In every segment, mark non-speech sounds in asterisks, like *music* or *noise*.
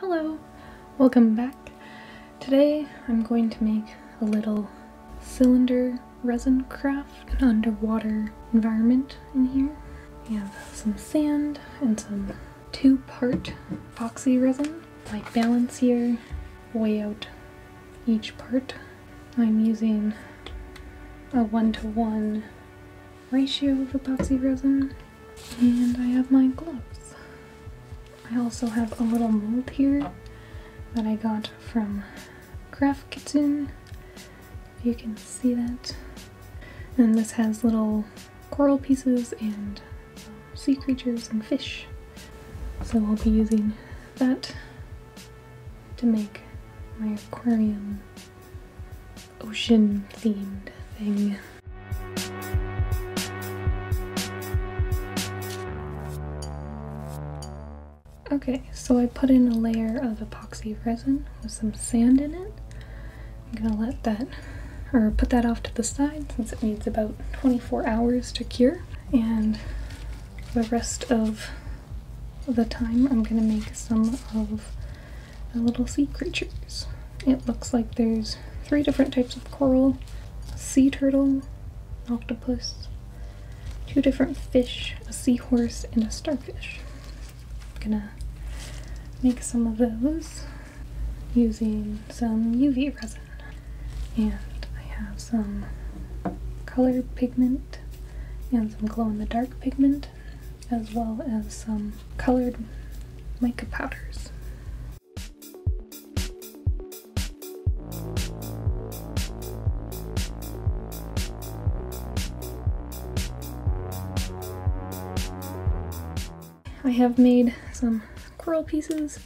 Hello, welcome back. Today I'm going to make a little cylinder resin craft, an underwater environment in here. We have some sand and some two-part epoxy resin. My balance here, weigh out each part. I'm using a one-to-one ratio of epoxy resin and I have my gloves. I also have a little mold here that I got from Craft. If you can see that. And this has little coral pieces and sea creatures and fish. So I'll be using that to make my aquarium ocean themed thing. Okay, so I put in a layer of epoxy resin with some sand in it. I'm gonna let that, or put that off to the side since it needs about 24 hours to cure. And the rest of the time I'm gonna make some of the little sea creatures. It looks like there's three different types of coral, sea turtle, octopus, two different fish, a seahorse, and a starfish. Gonna make some of those using some UV resin. And I have some colored pigment and some glow in the dark pigment, as well as some colored mica powders. I have made some coral pieces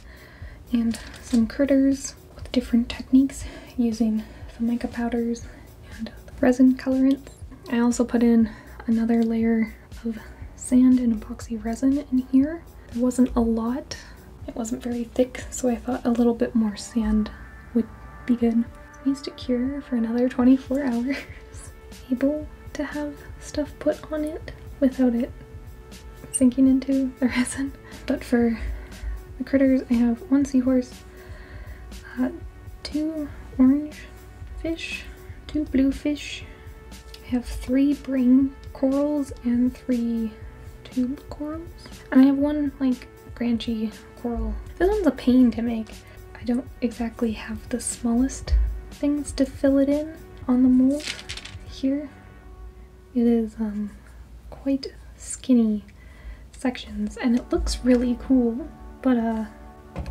and some critters with different techniques using mica powders and the resin colorants. I also put in another layer of sand and epoxy resin in here. There wasn't a lot. It wasn't very thick, so I thought a little bit more sand would be good. It needs to cure for another 24 hours. *laughs* Able to have stuff put on it without it sinking into the resin. But for the critters, I have one seahorse, uh, two orange fish, two blue fish. I have three brain corals and three tube corals. And I have one like branchy coral. This one's a pain to make. I don't exactly have the smallest things to fill it in on the mold here. It is um, quite skinny sections and it looks really cool but uh,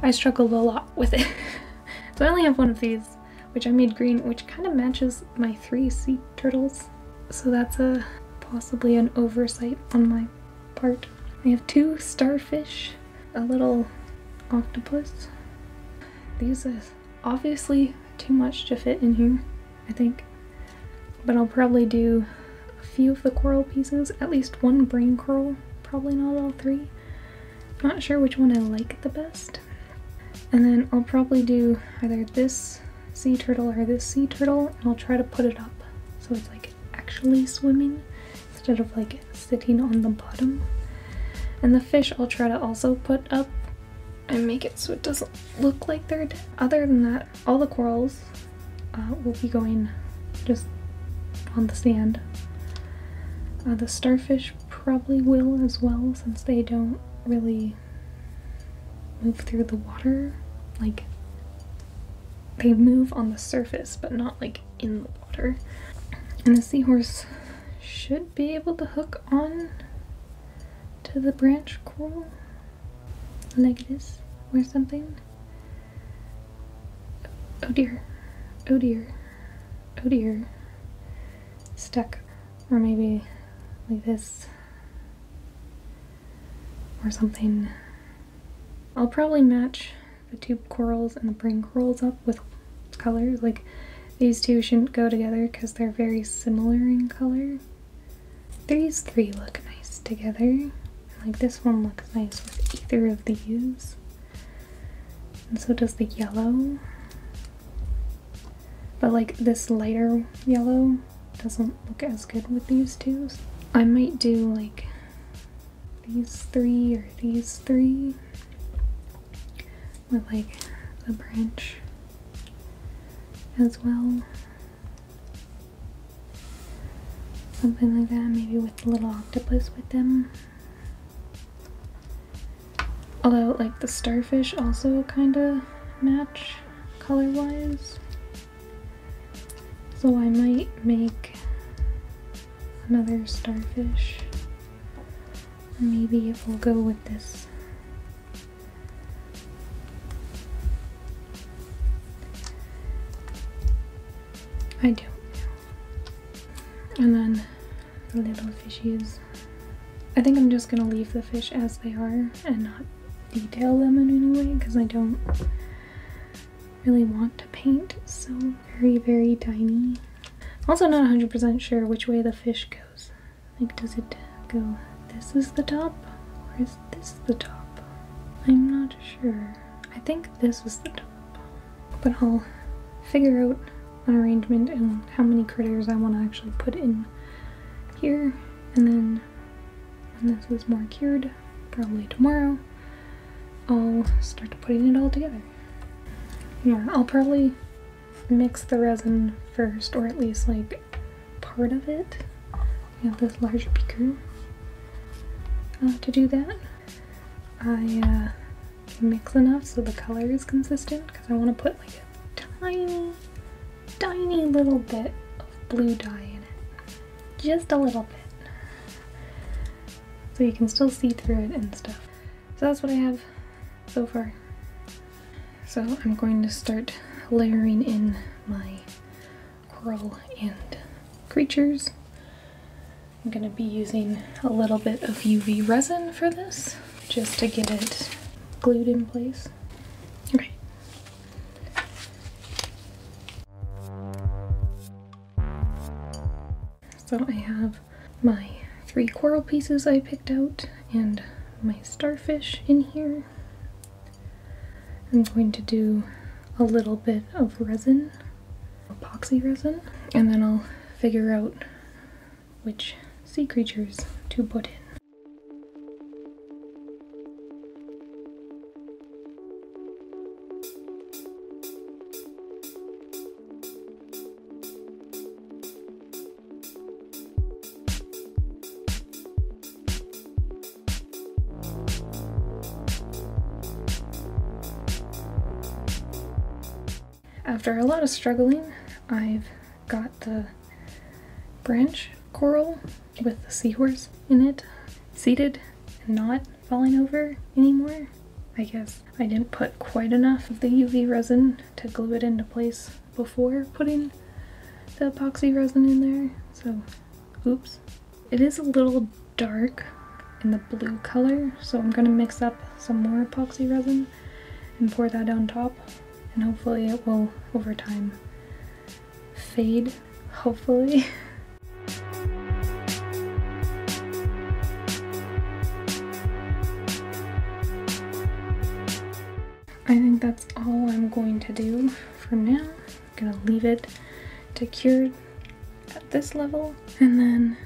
I struggled a lot with it. *laughs* so I only have one of these, which I made green, which kind of matches my three sea turtles. So that's a possibly an oversight on my part. I have two starfish, a little octopus. These are obviously too much to fit in here, I think. But I'll probably do a few of the coral pieces, at least one brain coral, probably not all three. Not sure which one I like the best. And then I'll probably do either this sea turtle or this sea turtle, and I'll try to put it up so it's like actually swimming instead of like sitting on the bottom. And the fish I'll try to also put up and make it so it doesn't look like they're dead. Other than that, all the corals uh, will be going just on the sand. Uh, the starfish probably will as well since they don't really move through the water. Like, they move on the surface, but not like in the water. And the seahorse should be able to hook on to the branch coral like this or something. Oh dear, oh dear, oh dear. Stuck. Or maybe like this or something. I'll probably match the tube corals and the brain corals up with colors. Like these two shouldn't go together because they're very similar in color. These three look nice together. Like this one looks nice with either of these. And so does the yellow. But like this lighter yellow doesn't look as good with these two. I might do like these three or these three. with like the branch as well. Something like that, maybe with a little octopus with them. Although, like, the starfish also kind of match color-wise. So I might make another starfish. Maybe it will go with this. I know. And then the little fishies. I think I'm just gonna leave the fish as they are and not detail them in any way because I don't really want to paint so very, very tiny. Also not 100% sure which way the fish goes. Like, does it go this is the top or is this the top? I'm not sure. I think this is the top. But I'll figure out an arrangement and how many critters I want to actually put in here. And then when this is more cured, probably tomorrow, I'll start putting it all together. Yeah, I'll probably mix the resin first, or at least like part of it. I have this large beaker uh, to do that. I uh, mix enough so the color is consistent because I want to put like a tiny, tiny little bit of blue dye in it. Just a little bit. So you can still see through it and stuff. So that's what I have so far. So I'm going to start layering in my coral and creatures. I'm going to be using a little bit of UV resin for this, just to get it glued in place. Okay. So I have my three coral pieces I picked out and my starfish in here. I'm going to do a little bit of resin, epoxy resin, and then I'll figure out which sea creatures to put in. After a lot of struggling, I've got the branch coral with the seahorse in it seated and not falling over anymore. I guess I didn't put quite enough of the UV resin to glue it into place before putting the epoxy resin in there, so oops. It is a little dark in the blue color, so I'm gonna mix up some more epoxy resin and pour that on top, and hopefully it will, over time, fade, hopefully. *laughs* to do for now. I'm gonna leave it to cure at this level and then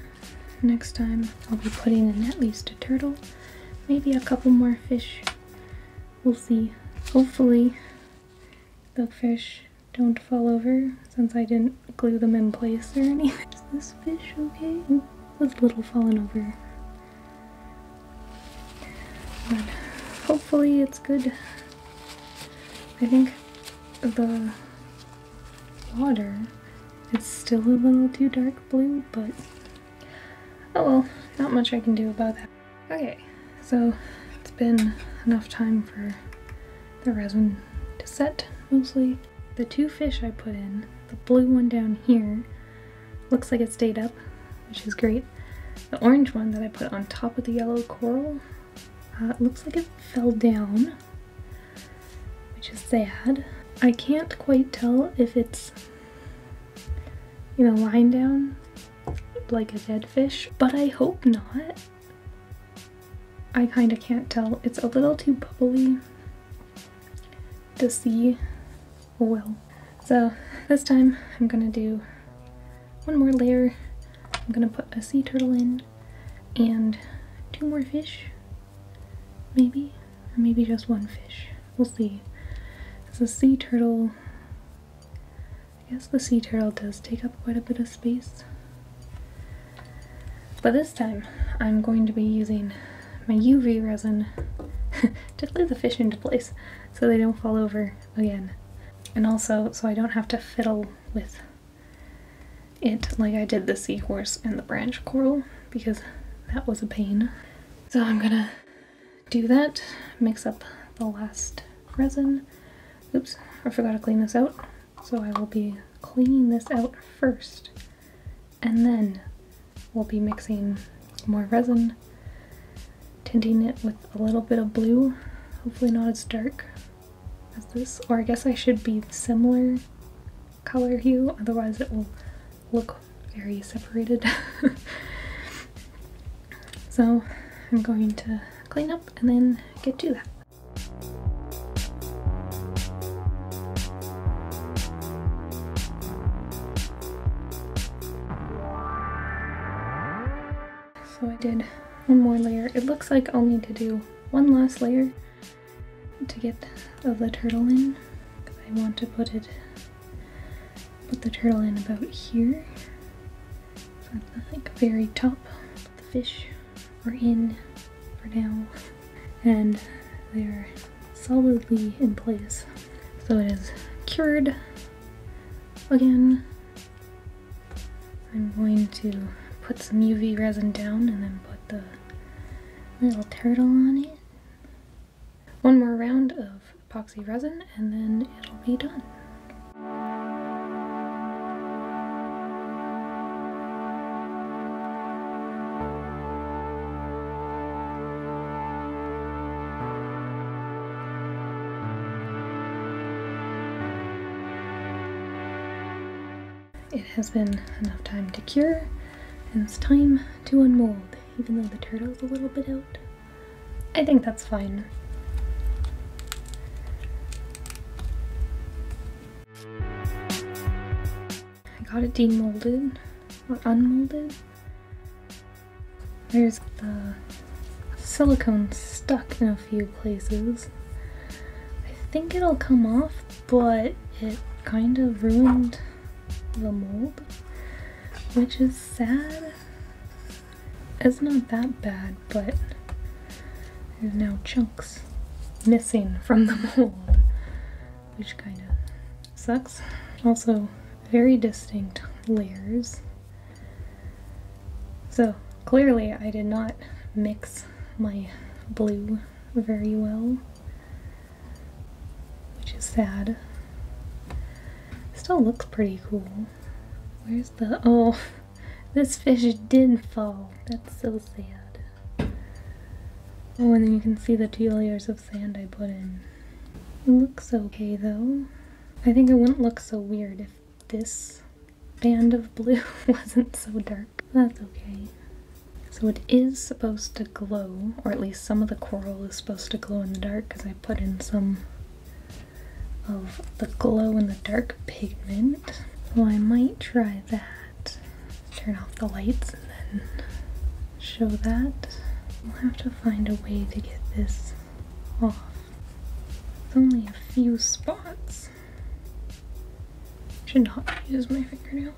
next time I'll be putting in at least a turtle, maybe a couple more fish. We'll see. Hopefully the fish don't fall over since I didn't glue them in place or anything. Is this fish okay? It was a little fallen over. But hopefully it's good. I think the water. It's still a little too dark blue, but oh well, not much I can do about that. Okay, so it's been enough time for the resin to set, mostly. The two fish I put in, the blue one down here, looks like it stayed up, which is great. The orange one that I put on top of the yellow coral, uh, looks like it fell down, which is sad. I can't quite tell if it's, you know, lying down like a dead fish, but I hope not. I kind of can't tell. It's a little too bubbly to see. Well. So this time I'm gonna do one more layer. I'm gonna put a sea turtle in and two more fish, maybe, or maybe just one fish. We'll see. The sea turtle, I guess the sea turtle does take up quite a bit of space. But this time I'm going to be using my UV resin *laughs* to glue the fish into place so they don't fall over again. And also so I don't have to fiddle with it like I did the seahorse and the branch coral because that was a pain. So I'm gonna do that, mix up the last resin. Oops, I forgot to clean this out. So I will be cleaning this out first and then we'll be mixing more resin, tinting it with a little bit of blue, hopefully not as dark as this, or I guess I should be similar color hue, otherwise it will look very separated. *laughs* so I'm going to clean up and then get to that. So I did one more layer. It looks like I'll need to do one last layer to get the turtle in. I want to put it put the turtle in about here. So at the like very top, the fish are in for now. And they're solidly in place. So it is cured again. I'm going to put some UV resin down and then put the little turtle on it. One more round of epoxy resin and then it'll be done. It has been enough time to cure and it's time to unmold, even though the turtle's a little bit out. I think that's fine. I got it demolded, or unmolded. There's the silicone stuck in a few places. I think it'll come off, but it kind of ruined the mold, which is sad. It's not that bad, but there's now chunks missing from the *laughs* mold, which kind of sucks. Also, very distinct layers. So, clearly I did not mix my blue very well, which is sad still looks pretty cool. Where's the... Oh, this fish did fall. That's so sad. Oh, and then you can see the two layers of sand I put in. It looks okay though. I think it wouldn't look so weird if this band of blue *laughs* wasn't so dark. That's okay. So it is supposed to glow, or at least some of the coral is supposed to glow in the dark because I put in some of the glow in the dark pigment. Well, I might try that. Turn off the lights and then show that. We'll have to find a way to get this off. It's only a few spots. Should not use my fingernails.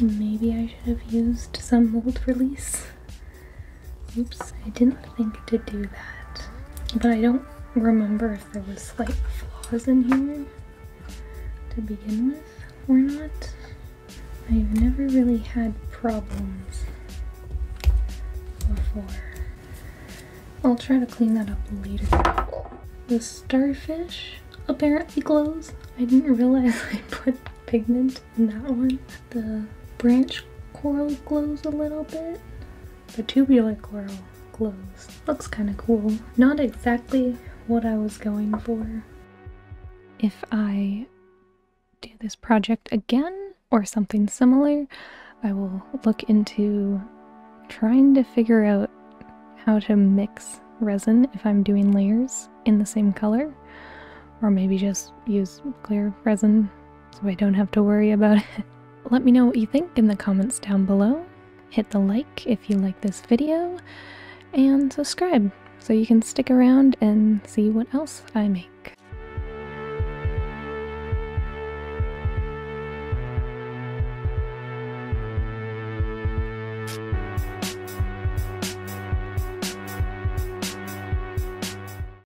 Maybe I should have used some mold release. Oops, I didn't think to do that. But I don't remember if there was slight flaws in here to begin with or not. I've never really had problems before. I'll try to clean that up later. The starfish apparently glows. I didn't realize *laughs* I put pigment in that one. The branch coral glows a little bit. The tubular coral glows. Looks kind of cool. Not exactly what I was going for. If I do this project again or something similar, I will look into trying to figure out how to mix resin if I'm doing layers in the same color, or maybe just use clear resin so I don't have to worry about it. *laughs* Let me know what you think in the comments down below. hit the like if you like this video, and subscribe so you can stick around and see what else I make.